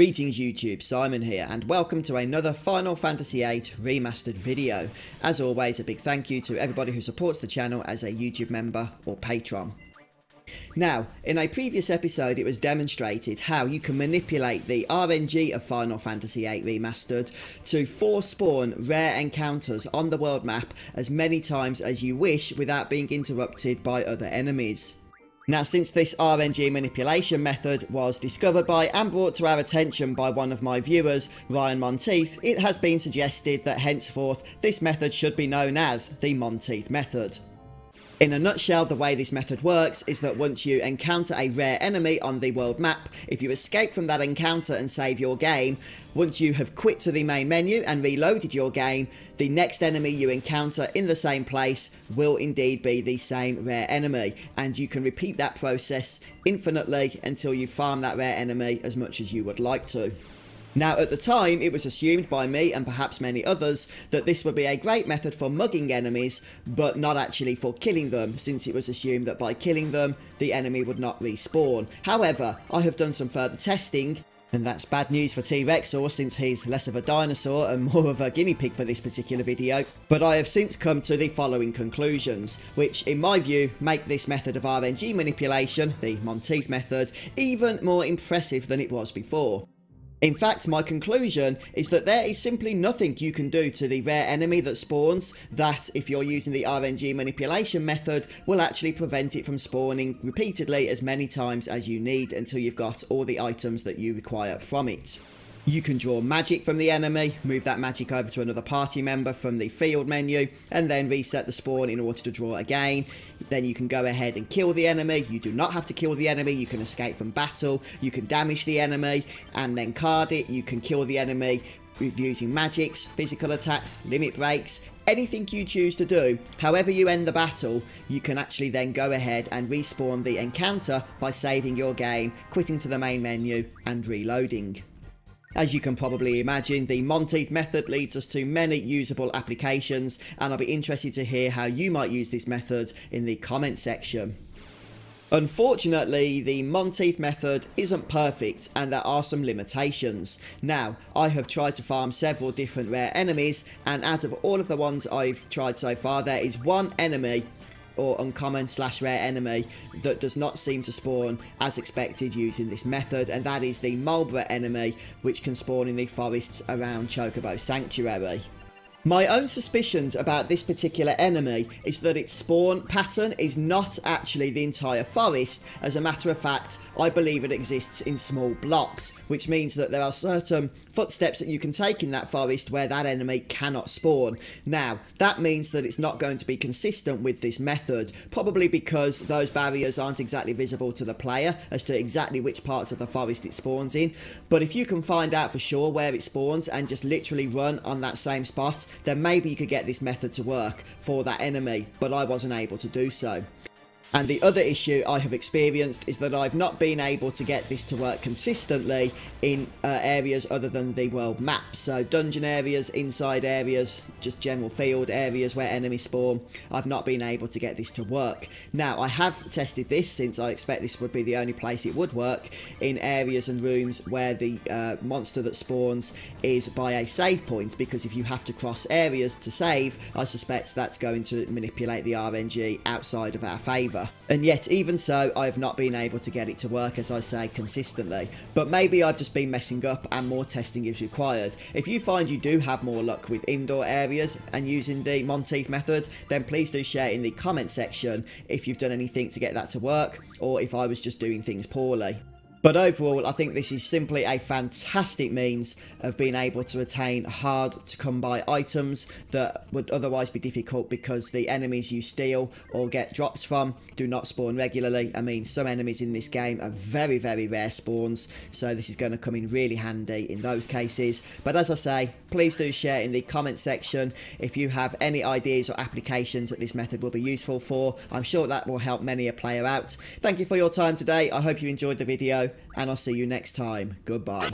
Greetings YouTube, Simon here, and welcome to another Final Fantasy VIII Remastered video. As always, a big thank you to everybody who supports the channel as a YouTube member or patron. Now, in a previous episode it was demonstrated how you can manipulate the RNG of Final Fantasy VIII Remastered to force spawn rare encounters on the world map as many times as you wish without being interrupted by other enemies. Now, since this RNG manipulation method was discovered by and brought to our attention by one of my viewers, Ryan Monteith, it has been suggested that henceforth this method should be known as the Monteith method. In a nutshell, the way this method works is that once you encounter a rare enemy on the world map, if you escape from that encounter and save your game, once you have quit to the main menu and reloaded your game, the next enemy you encounter in the same place will indeed be the same rare enemy, and you can repeat that process infinitely until you farm that rare enemy as much as you would like to. Now, at the time, it was assumed by me and perhaps many others that this would be a great method for mugging enemies, but not actually for killing them, since it was assumed that by killing them, the enemy would not respawn. However, I have done some further testing, and that's bad news for T-Rexaur since he's less of a dinosaur and more of a guinea pig for this particular video. But I have since come to the following conclusions, which in my view make this method of RNG manipulation, the Monteith method, even more impressive than it was before. In fact, my conclusion is that there is simply nothing you can do to the rare enemy that spawns that, if you're using the RNG manipulation method, will actually prevent it from spawning repeatedly as many times as you need until you've got all the items that you require from it. You can draw magic from the enemy, move that magic over to another party member from the field menu, and then reset the spawn in order to draw again. Then you can go ahead and kill the enemy. You do not have to kill the enemy, you can escape from battle, you can damage the enemy, and then card it. You can kill the enemy with using magics, physical attacks, limit breaks, anything you choose to do, however you end the battle, you can actually then go ahead and respawn the encounter by saving your game, quitting to the main menu, and reloading. As you can probably imagine, the Monteith method leads us to many usable applications, and I'll be interested to hear how you might use this method in the comment section. Unfortunately, the Monteith method isn't perfect and there are some limitations. Now, I have tried to farm several different rare enemies and out of all of the ones I've tried so far, there is one enemy or uncommon slash rare enemy that does not seem to spawn as expected using this method and that is the Malboro enemy which can spawn in the forests around Chocobo Sanctuary. My own suspicions about this particular enemy is that its spawn pattern is not actually the entire forest. As a matter of fact, I believe it exists in small blocks, which means that there are certain footsteps that you can take in that forest where that enemy cannot spawn. Now, that means that it's not going to be consistent with this method, probably because those barriers aren't exactly visible to the player as to exactly which parts of the forest it spawns in. But if you can find out for sure where it spawns and just literally run on that same spot, then maybe you could get this method to work for that enemy, but I wasn't able to do so. And the other issue I have experienced is that I've not been able to get this to work consistently in uh, areas other than the world map. So dungeon areas, inside areas, just general field areas where enemies spawn. I've not been able to get this to work. Now, I have tested this since I expect this would be the only place it would work in areas and rooms where the uh, monster that spawns is by a save point because if you have to cross areas to save, I suspect that's going to manipulate the RNG outside of our favour. And yet, even so, I have not been able to get it to work, as I say, consistently. But maybe I've just been messing up and more testing is required. If you find you do have more luck with indoor areas and using the Monteith method, then please do share in the comment section if you've done anything to get that to work, or if I was just doing things poorly. But overall, I think this is simply a fantastic means of being able to attain hard to come by items that would otherwise be difficult because the enemies you steal or get drops from do not spawn regularly. I mean, some enemies in this game are very, very rare spawns, so this is going to come in really handy in those cases. But as I say, please do share in the comment section if you have any ideas or applications that this method will be useful for. I'm sure that will help many a player out. Thank you for your time today. I hope you enjoyed the video and I'll see you next time. Goodbye.